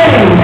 name.